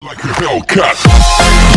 Like a Hellcat.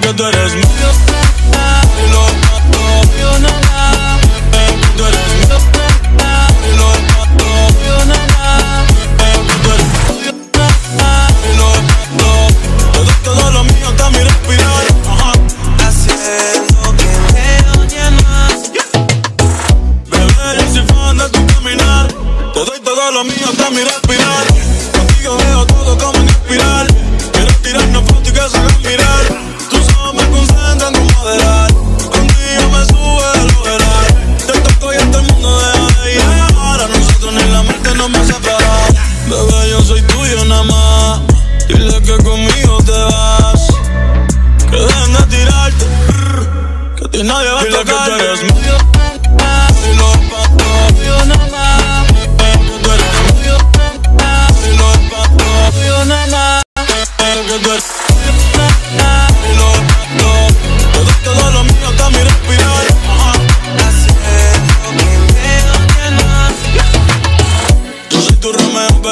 que tú eres mío. Y lo mato. Yo no la. Tú eres mío. Y lo mato. Yo no la. Tú eres mío. Y lo mato. Todo, todo lo mío está mi respirar. Ajá. Haciendo que me oye más. Bebé, yo soy fan de tu caminar. Todo y todo lo mío está mi respirar.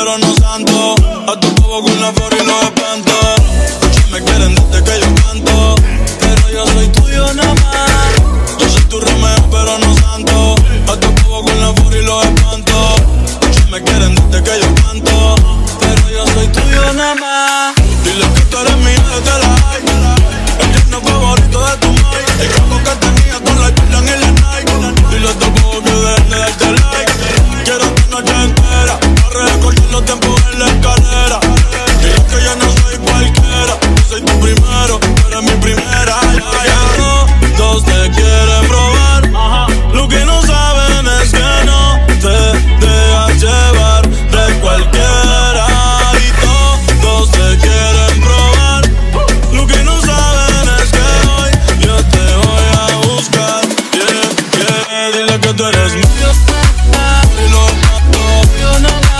pero no santo. A tu pavo con la flor y los espanto. Muchos me quieren desde que yo canto. Pero yo soy tuyo nada más. Yo soy tu Romeo, pero no santo. A tu pavo con la flor y los espanto. Muchos me quieren desde que yo canto. Pero yo soy tuyo nada más. Dile que tú eres mía, yo te la es mío, no, no, no, no.